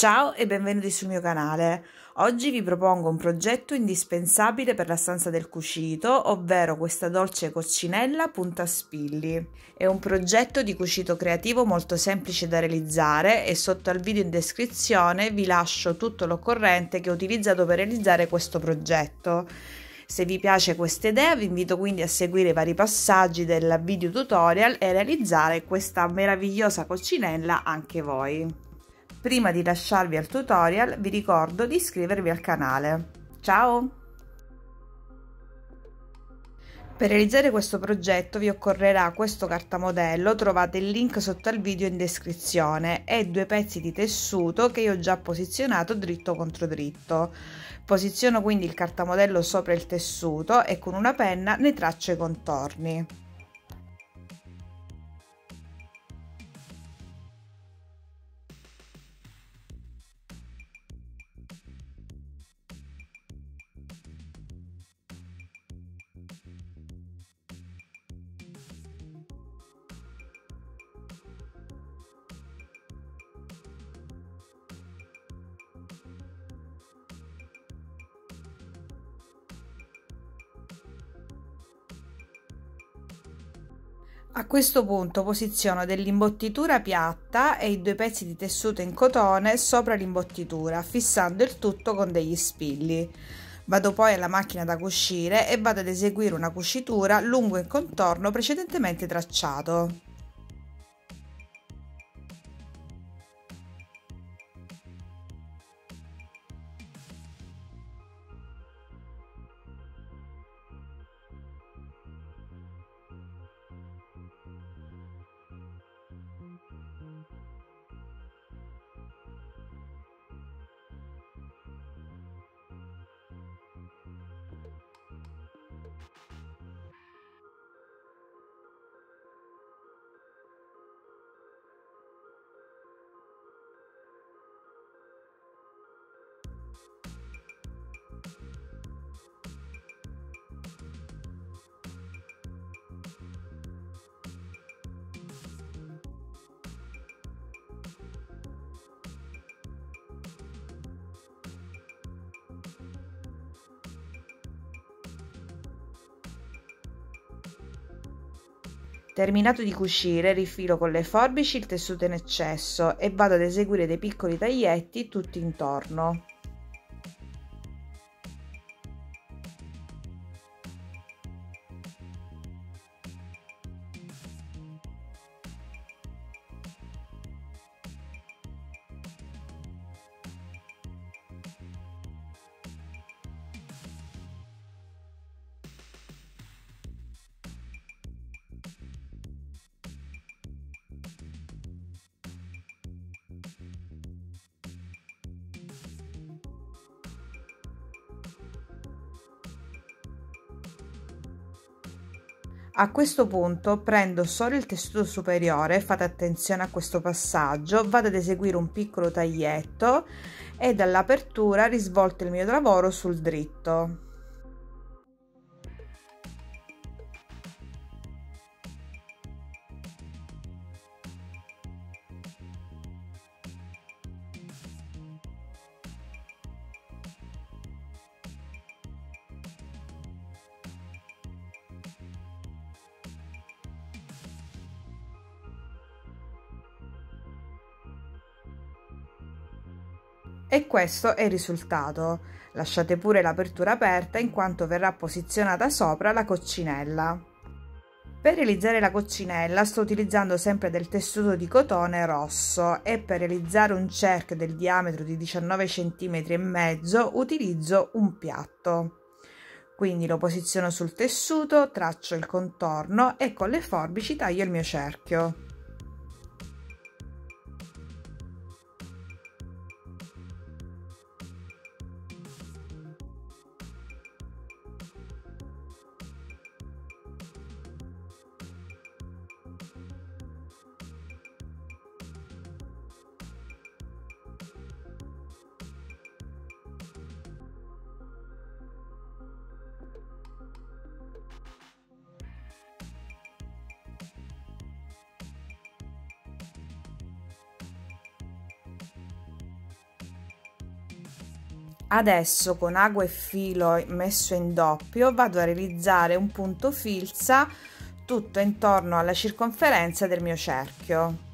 Ciao e benvenuti sul mio canale. Oggi vi propongo un progetto indispensabile per la stanza del cucito, ovvero questa dolce coccinella punta spilli. È un progetto di cucito creativo molto semplice da realizzare e sotto al video in descrizione vi lascio tutto l'occorrente che ho utilizzato per realizzare questo progetto. Se vi piace questa idea vi invito quindi a seguire i vari passaggi del video tutorial e realizzare questa meravigliosa coccinella anche voi. Prima di lasciarvi al tutorial vi ricordo di iscrivervi al canale. Ciao! Per realizzare questo progetto vi occorrerà questo cartamodello, trovate il link sotto al video in descrizione, e due pezzi di tessuto che io ho già posizionato dritto contro dritto. Posiziono quindi il cartamodello sopra il tessuto e con una penna ne traccio i contorni. A questo punto posiziono dell'imbottitura piatta e i due pezzi di tessuto in cotone sopra l'imbottitura, fissando il tutto con degli spilli. Vado poi alla macchina da cucire e vado ad eseguire una cucitura lungo il contorno precedentemente tracciato. Terminato di cucire, rifilo con le forbici il tessuto in eccesso e vado ad eseguire dei piccoli taglietti tutti intorno. A questo punto prendo solo il tessuto superiore, fate attenzione a questo passaggio, vado ad eseguire un piccolo taglietto e dall'apertura risvolto il mio lavoro sul dritto. E questo è il risultato. Lasciate pure l'apertura aperta in quanto verrà posizionata sopra la coccinella. Per realizzare la coccinella sto utilizzando sempre del tessuto di cotone rosso e per realizzare un cerchio del diametro di 19 cm e mezzo utilizzo un piatto. Quindi lo posiziono sul tessuto, traccio il contorno e con le forbici taglio il mio cerchio. Adesso con ago e filo messo in doppio vado a realizzare un punto filza tutto intorno alla circonferenza del mio cerchio.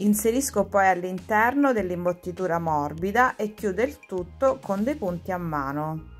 Inserisco poi all'interno dell'imbottitura morbida e chiudo il tutto con dei punti a mano.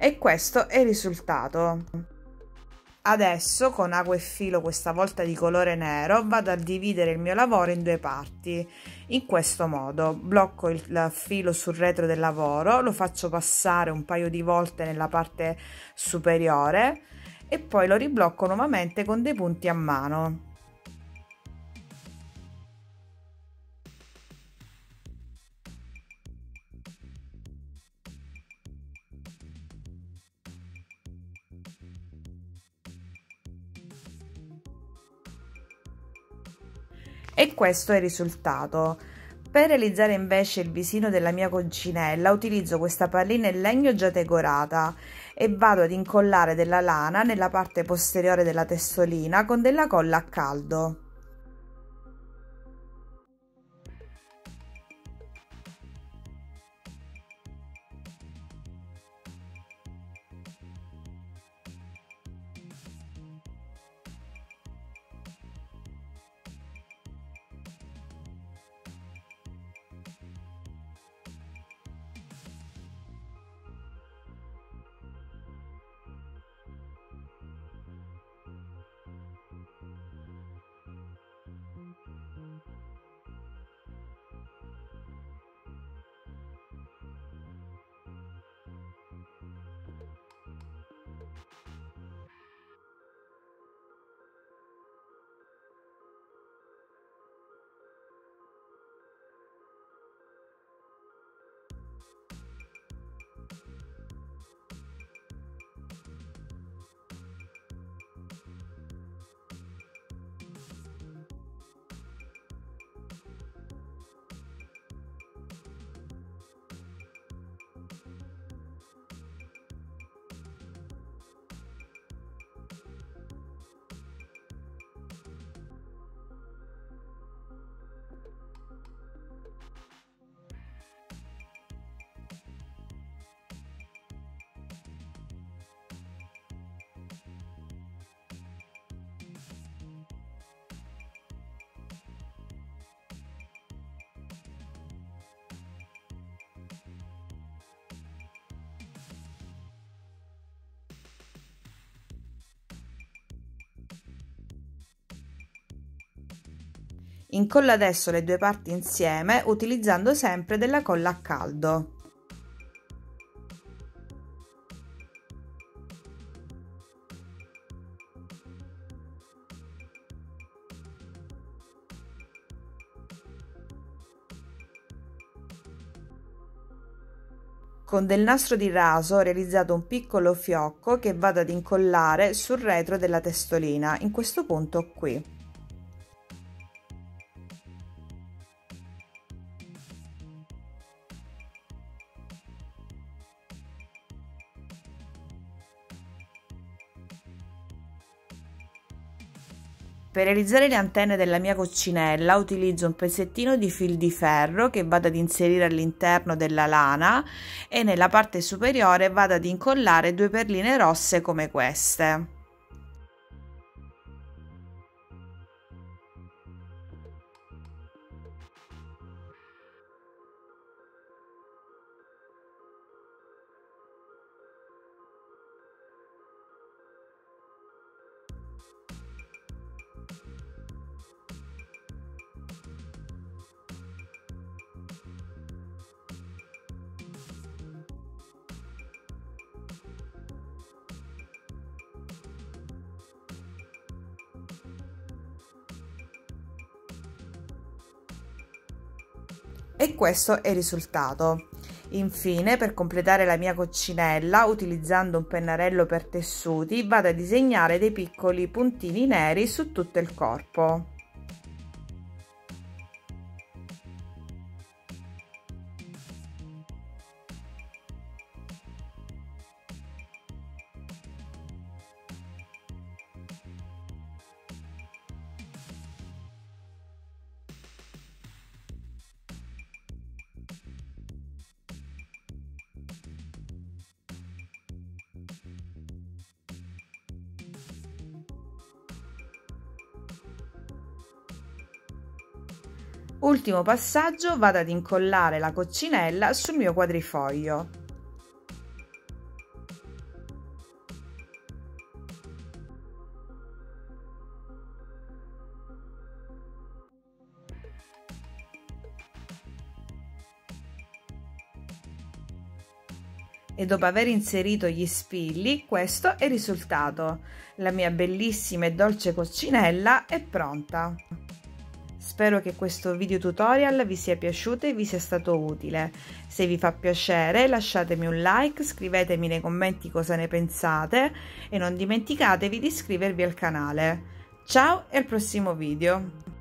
E questo è il risultato. Adesso con ago e filo, questa volta di colore nero, vado a dividere il mio lavoro in due parti. In questo modo blocco il filo sul retro del lavoro, lo faccio passare un paio di volte nella parte superiore e poi lo riblocco nuovamente con dei punti a mano. E questo è il risultato. Per realizzare invece il visino della mia concinella utilizzo questa pallina in legno già decorata e vado ad incollare della lana nella parte posteriore della testolina con della colla a caldo. Incolla adesso le due parti insieme utilizzando sempre della colla a caldo. Con del nastro di raso ho realizzato un piccolo fiocco che vado ad incollare sul retro della testolina, in questo punto qui. Per realizzare le antenne della mia coccinella utilizzo un pezzettino di fil di ferro che vado ad inserire all'interno della lana e nella parte superiore vado ad incollare due perline rosse come queste. E questo è il risultato. Infine, per completare la mia coccinella, utilizzando un pennarello per tessuti, vado a disegnare dei piccoli puntini neri su tutto il corpo. Ultimo passaggio, vado ad incollare la coccinella sul mio quadrifoglio. e dopo aver inserito gli spilli questo è il risultato. La mia bellissima e dolce coccinella è pronta. Spero che questo video tutorial vi sia piaciuto e vi sia stato utile. Se vi fa piacere lasciatemi un like, scrivetemi nei commenti cosa ne pensate e non dimenticatevi di iscrivervi al canale. Ciao e al prossimo video!